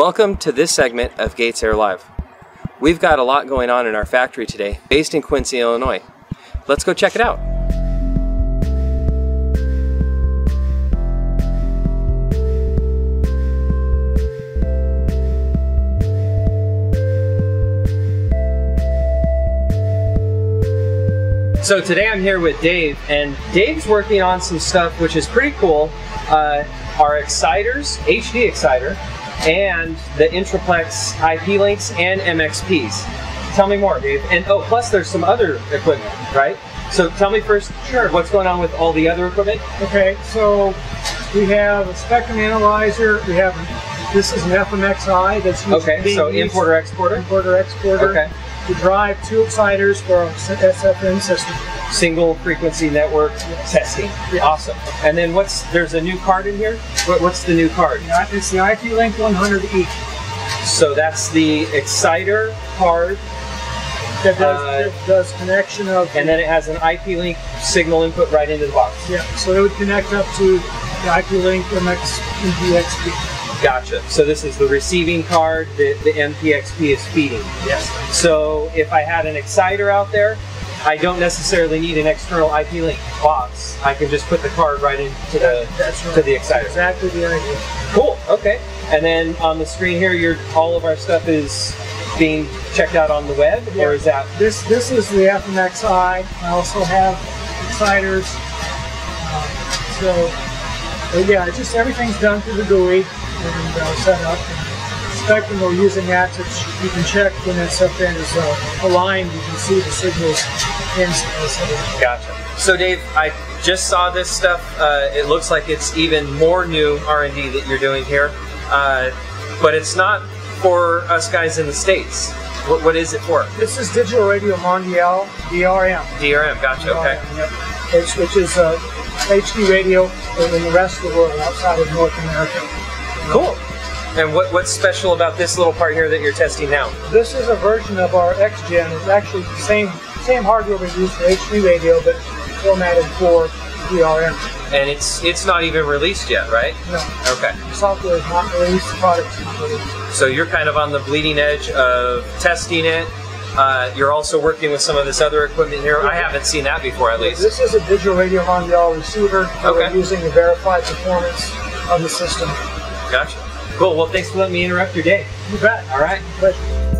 Welcome to this segment of GatesAir Live. We've got a lot going on in our factory today, based in Quincy, Illinois. Let's go check it out. So today I'm here with Dave, and Dave's working on some stuff which is pretty cool. Uh, our exciters, HD exciter, and the Intraplex IP links and MXPs. Tell me more, Dave. And oh, plus there's some other equipment, right? So tell me first, sure, what's going on with all the other equipment? Okay, so we have a spectrum analyzer. We have this is an FMXi that's used Okay, so importer exporter, importer exporter. Okay. To drive two exciters for our SFN system. single frequency network testing. Yes. Awesome. And then what's there's a new card in here? What, what's the new card? Yeah, It's the IP Link 100e So that's the exciter card, that does, Uh, that does connection of and then it has an IP link signal input right into the box. yeah. So it would connect up to the IP Link MX and MPXp. Gotcha. So this is the receiving card that the MPXp is feeding. Yes. So if I had an exciter out there, I don't necessarily need an external IP link box. I can just put the card right into the That's right. to the exciter. Exactly the idea. Cool. Okay. And then on the screen here, your all of our stuff is being checked out on the web, or is that This this is the FMXi. I also have exciters. Uh, so, yeah, just everything's done through the GUI and uh, set up. And Spectrum, we're using that to you can check when that stuff is uh, aligned. You can see the signals in. So, Gotcha. So Dave, I just saw this stuff. Uh, it looks like it's even more new R&D that you're doing here, uh, but it's not for us guys in the states. What, what is it for? this is Digital Radio Mondiale DRM. DRM. Gotcha. Okay. Yep. Which, which is uh, HD radio in the rest of the world outside of North America. Cool. And what, what's special about this little part here that you're testing now? This is a version of our XGen. It's actually the same same hardware we use for HD radio, but formatted for DRM. And it's it's not even released yet, right? No, Okay. the software is not released. The product is not released. So you're kind of on the bleeding edge of testing it. Uh, you're also working with some of this other equipment here. I haven't seen that before, at least. This is a digital radio mondiale receiver. that Okay. We're using to verify performance of the system. Gotcha. Cool. Well, thanks for letting me interrupt your day. You bet. All right. Pleasure.